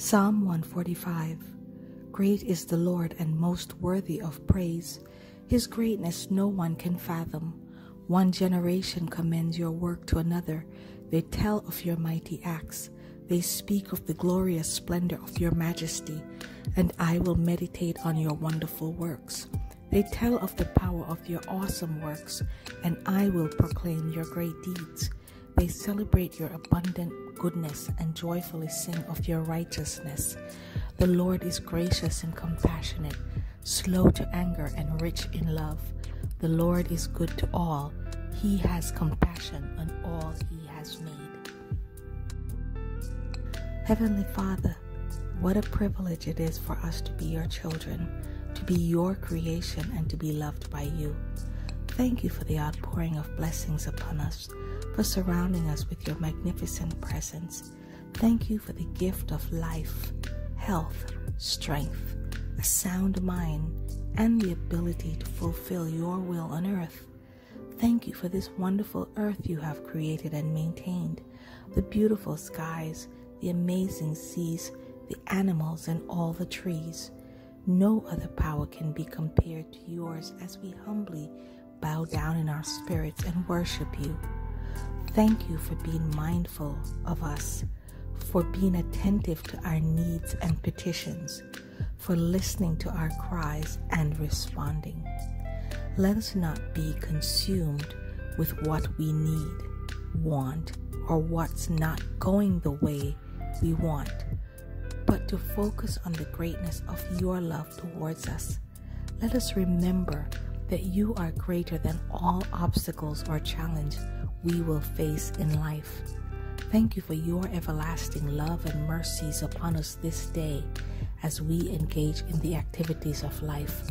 Psalm 145 Great is the Lord and most worthy of praise. His greatness no one can fathom. One generation commends your work to another. They tell of your mighty acts. They speak of the glorious splendor of your majesty, and I will meditate on your wonderful works. They tell of the power of your awesome works, and I will proclaim your great deeds. They celebrate your abundant goodness and joyfully sing of your righteousness. The Lord is gracious and compassionate, slow to anger and rich in love. The Lord is good to all. He has compassion on all he has made. Heavenly Father, what a privilege it is for us to be your children, to be your creation, and to be loved by you. Thank you for the outpouring of blessings upon us for surrounding us with your magnificent presence. Thank you for the gift of life, health, strength, a sound mind, and the ability to fulfill your will on earth. Thank you for this wonderful earth you have created and maintained, the beautiful skies, the amazing seas, the animals, and all the trees. No other power can be compared to yours as we humbly bow down in our spirits and worship you. Thank you for being mindful of us, for being attentive to our needs and petitions, for listening to our cries and responding. Let us not be consumed with what we need, want, or what's not going the way we want, but to focus on the greatness of your love towards us. Let us remember that you are greater than all obstacles or challenges we will face in life. Thank you for your everlasting love and mercies upon us this day as we engage in the activities of life.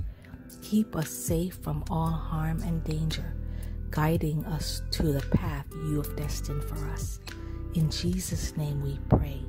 Keep us safe from all harm and danger, guiding us to the path you have destined for us. In Jesus' name we pray.